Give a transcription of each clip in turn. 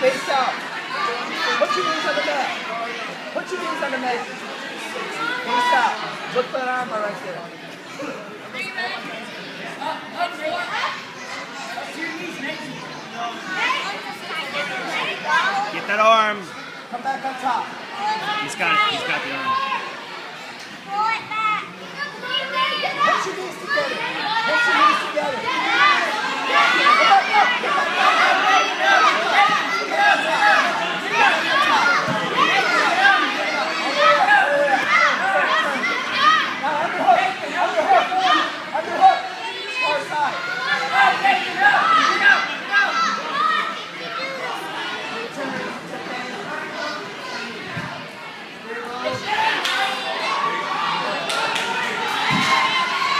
Face out. Put your knees on the mat. Put your knees on the mat. Face out. Look for that armbar right there. Get that arm. Come back on top. He's got it. He's got the arm. Put your knees together. Put your knees together. Come back up. Come back up. Now underhook. Underhook. Underhook. Far side.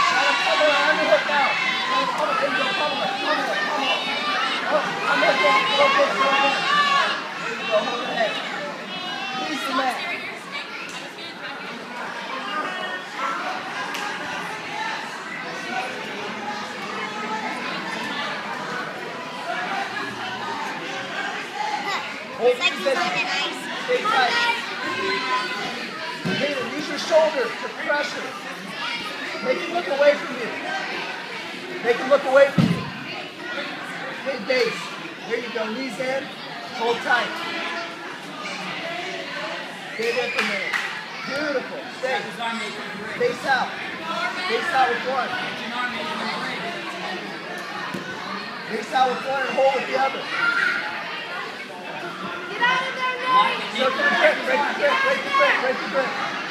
Try to cover her underhook now. Try to cover. There you go. Cover her. Cover her. Cover her. Oh, come here, go. Go, go, go, go. There you go. Hold her head. Release the mat. Hold It's like these he's in. living nice. Stay tight. Taylor, use your shoulder to pressure. Make him look away from you. Make him look away from you. Hey, base. There you go. Knees in. Hold tight. Stay there for a minute. Beautiful. Stay. Face out. Face out with one. Face out with one and hold with the other. Get out of there, Nate! Circle the grip. Break the grip. Break the grip. Break the grip.